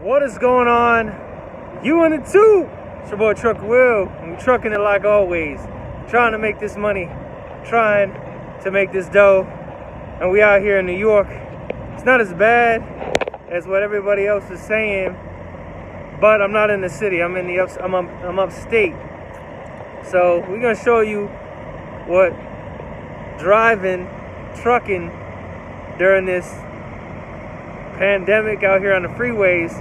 What is going on? You and the two. It's your boy Truck Will. I'm trucking it like always. Trying to make this money. Trying to make this dough. And we out here in New York. It's not as bad as what everybody else is saying. But I'm not in the city. I'm in the up, I'm, up, I'm upstate. So we're gonna show you what driving, trucking during this pandemic out here on the freeways,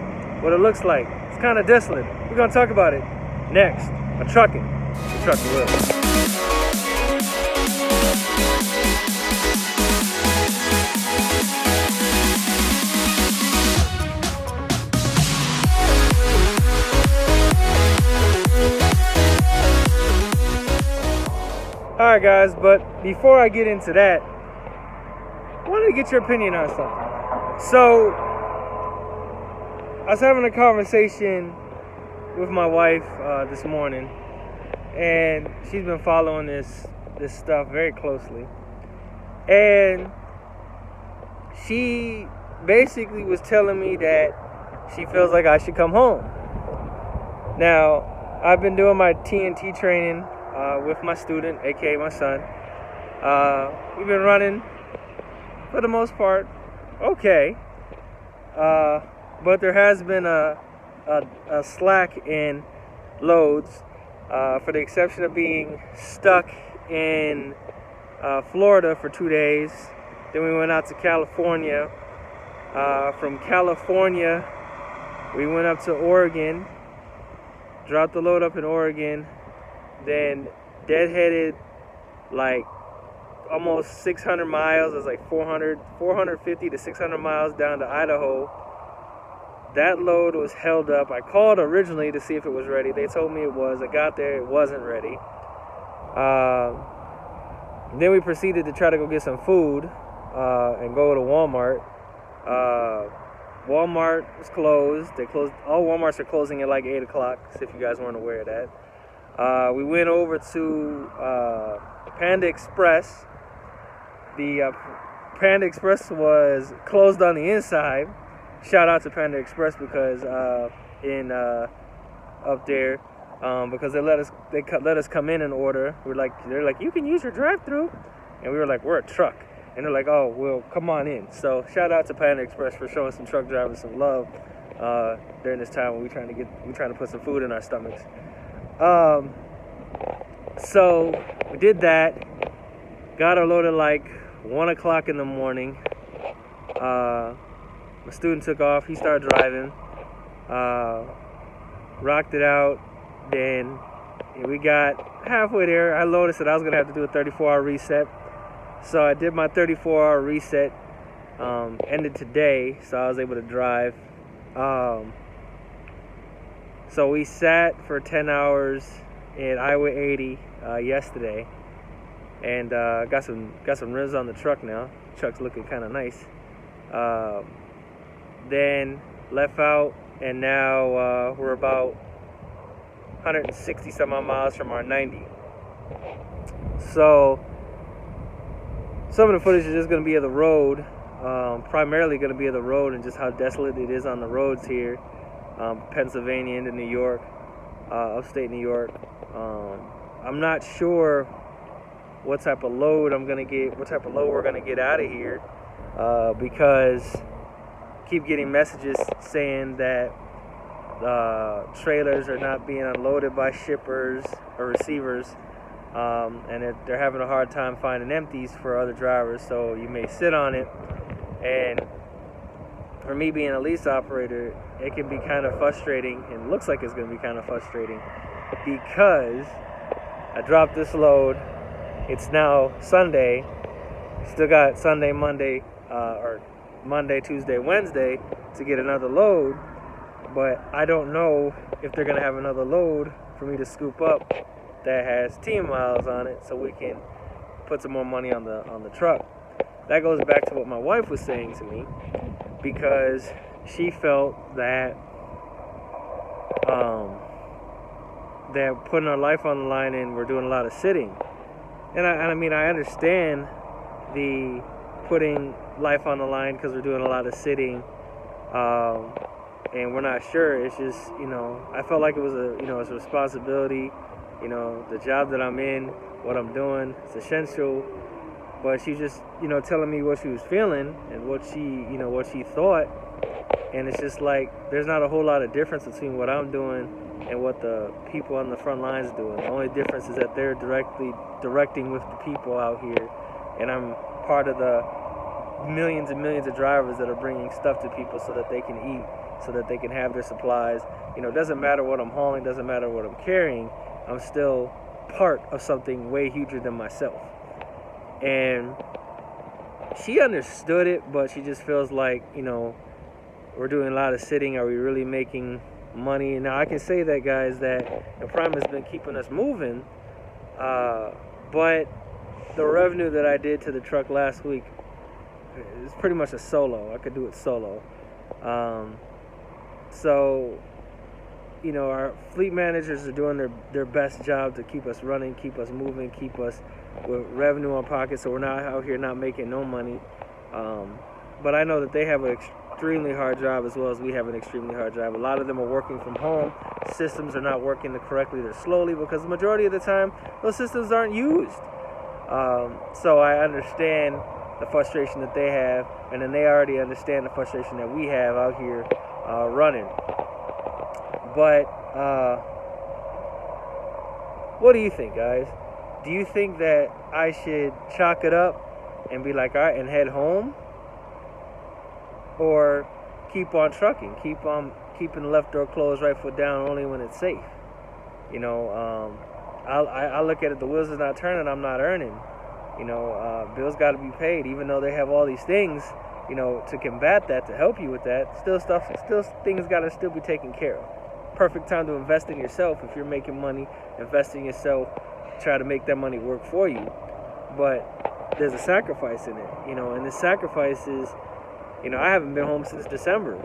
what it looks like. It's kind of desolate. We're gonna talk about it next on trucking. The trucking will. All right, guys, but before I get into that, I wanted to get your opinion on something. So, I was having a conversation with my wife uh, this morning, and she's been following this this stuff very closely, and she basically was telling me that she feels like I should come home. Now, I've been doing my TNT training uh, with my student, aka my son. Uh, we've been running for the most part okay, uh, but there has been a, a, a slack in loads, uh, for the exception of being stuck in uh, Florida for two days. Then we went out to California. Uh, from California, we went up to Oregon, dropped the load up in Oregon, then deadheaded like almost 600 miles. It's like 400, 450 to 600 miles down to Idaho. That load was held up. I called originally to see if it was ready. They told me it was. I got there, it wasn't ready. Uh, then we proceeded to try to go get some food uh, and go to Walmart. Uh, Walmart was closed. They closed. All WalMarts are closing at like eight o'clock. So if you guys weren't aware of that. Uh, we went over to uh, Panda Express. The uh, Panda Express was closed on the inside. Shout out to Panda Express because uh, in uh, up there um, because they let us they let us come in and order. We're like they're like you can use your drive-through, and we were like we're a truck, and they're like oh well come on in. So shout out to Panda Express for showing some truck drivers some love uh, during this time when we trying to get we trying to put some food in our stomachs. Um, so we did that. Got our load at like one o'clock in the morning. Uh, my student took off. He started driving. Uh, rocked it out. Then we got halfway there. I noticed that I was gonna have to do a 34-hour reset. So I did my 34-hour reset. Um, ended today, so I was able to drive. Um, so we sat for 10 hours in Highway 80 uh, yesterday, and uh, got some got some rims on the truck now. Truck's looking kind of nice. Um, then left out, and now uh, we're about 160 some odd miles from our 90. So some of the footage is just going to be of the road, um, primarily going to be of the road and just how desolate it is on the roads here um, Pennsylvania into New York, uh, upstate New York. Um, I'm not sure what type of load I'm gonna get, what type of load we're gonna get out of here, uh, because I keep getting messages saying that uh, trailers are not being unloaded by shippers or receivers, um, and that they're having a hard time finding empties for other drivers. So you may sit on it, and for me being a lease operator, it can be kind of frustrating and looks like it's to be kind of frustrating because I dropped this load. It's now Sunday. Still got Sunday, Monday, uh, or Monday, Tuesday, Wednesday to get another load, but I don't know if they're going to have another load for me to scoop up that has team miles on it so we can put some more money on the on the truck. That goes back to what my wife was saying to me because she felt that um, that putting our life on the line and we're doing a lot of sitting. And I, and I mean, I understand the putting life on the line because we're doing a lot of sitting um, and we're not sure. It's just you know I felt like it was a you know it's a responsibility. You know the job that I'm in, what I'm doing, it's essential. But she just you know telling me what she was feeling and what she you know what she thought, and it's just like there's not a whole lot of difference between what I'm doing and what the people on the front lines doing. The only difference is that they're directly directing with the people out here, and I'm part of the millions and millions of drivers that are bringing stuff to people so that they can eat, so that they can have their supplies. You know, it doesn't matter what I'm hauling, doesn't matter what I'm carrying. I'm still part of something way huger than myself. And she understood it, but she just feels like, you know, we're doing a lot of sitting. Are we really making money? Now, I can say that, guys, that the Prime has been keeping us moving, uh, but the revenue that I did to the truck last week is pretty much a solo. I could do it solo. Um, so, you know, our fleet managers are doing their, their best job to keep us running, keep us moving, keep us with revenue on pocket so we're not out here not making no money. Um, but I know that they have an extremely hard job as well as we have an extremely hard job. A lot of them are working from home. Systems are not working correctly. They're slowly because the majority of the time those systems aren't used. Um, so I understand the frustration that they have, and then they already understand the frustration that we have out here uh, running. But uh, what do you think, guys? Do you think that I should chalk it up and be like, all right, and head home, or keep on trucking, keep on keeping the left door closed, right foot down, only when it's safe? You know, um, I, I look at it, the wheels are not turning, I'm not earning. You know, uh, bills got to be paid, even though they have all these things, you know, to combat that, to help you with that. Still, stuff, still things got to still be taken care of. Perfect time to invest in yourself. If you're making money, invest in yourself. Try to make that money work for you. But there's a sacrifice in it, you know, and the sacrifice is, you know, I haven't been home since December.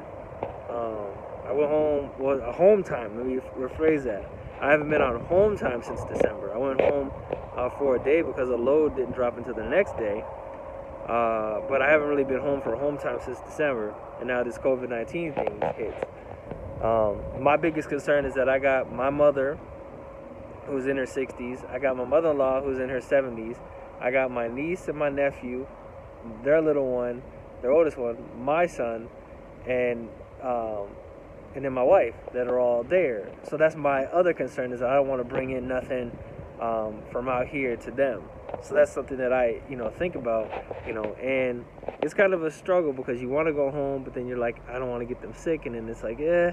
Um, I went home, well, a home time. Let me rephrase that. I haven't been on home time since December. I went home uh, for a day because the load didn't drop until the next day. Uh, but I haven't really been home for home time since December, and now this COVID 19 thing hits. Um, my biggest concern is that I got my mother, who's in her 60s, I got my mother in law, who's in her 70s, I got my niece and my nephew, their little one, their oldest one, my son, and um, and then my wife that are all there. So that's my other concern is I don't want to bring in nothing um, from out here to them. So that's something that I, you know, think about, you know, and it's kind of a struggle because you want to go home, but then you're like, I don't want to get them sick, and then it's like, eh.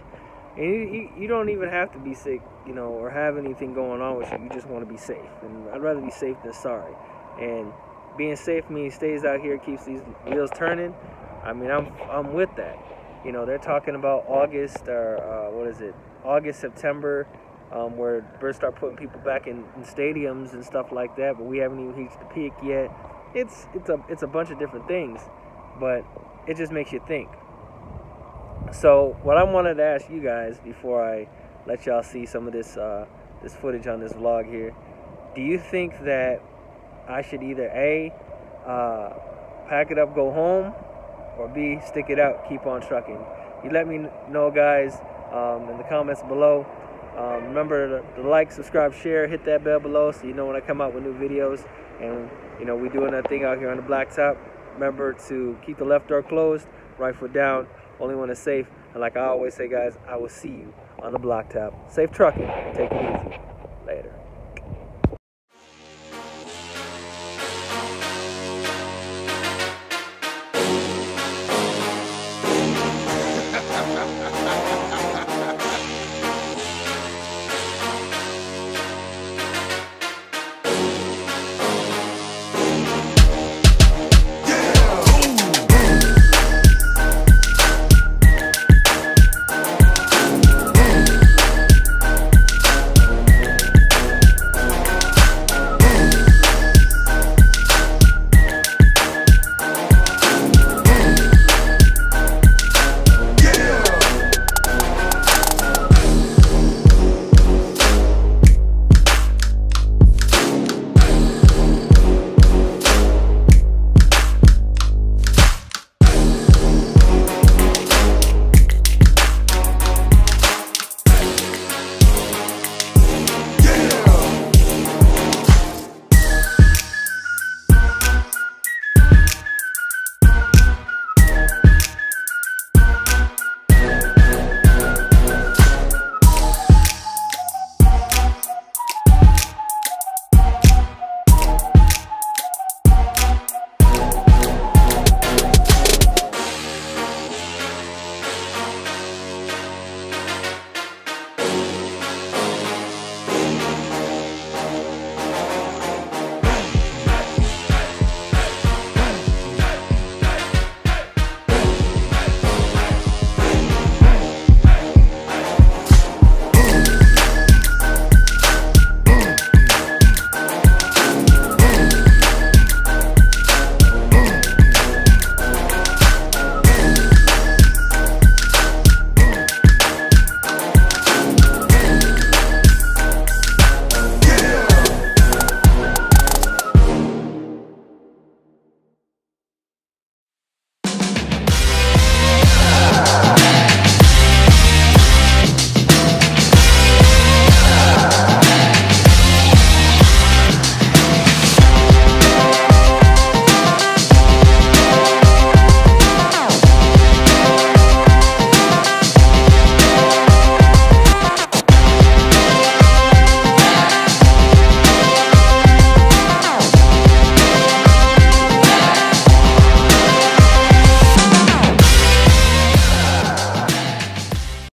And you, you, you don't even have to be sick, you know, or have anything going on with you. You just want to be safe, and I'd rather be safe than sorry. And being safe means stays out here, keeps these wheels turning. I mean, I'm I'm with that. You know, they're talking about August or uh, what is it? August, September um, where birds start putting people back in, in, stadiums and stuff like that. But we haven't even reached the peak yet. It's it's a it's a bunch of different things, but it just makes you think. So what I wanted to ask you guys before I let y'all see some of this uh, this footage on this vlog here, do you think that I should either a uh, pack it up, go home, or b stick it out, keep on trucking? You let me know, guys, um, in the comments below. Um, remember to, to, like, subscribe, share, hit that bell below so you know when I come out with new videos. And, you know, we're doing that thing out here on the blacktop. Remember to keep the left door closed, right foot down, only when it's safe. And like I always say, guys, I will see you on the blacktop. Safe trucking. Take it easy. Later.